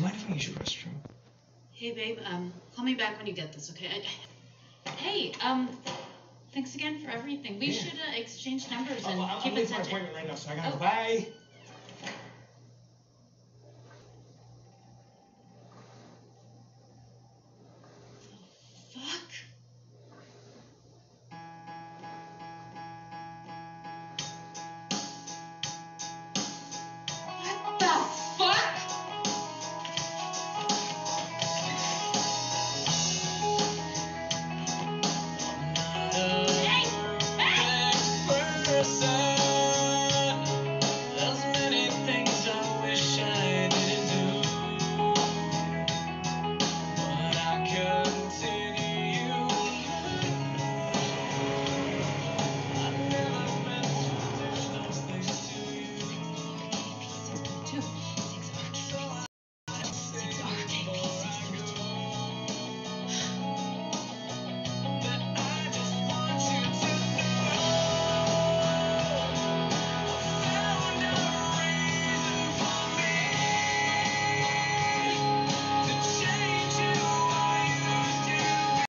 you mind if I use your restroom? Hey, babe. Um, call me back when you get this, okay? I, hey, um, thanks again for everything. We Yeah. should uh, exchange numbers and Oh, I'll, keep I'll in leave my appointment right now, so I gotta Oh. go. Bye. person.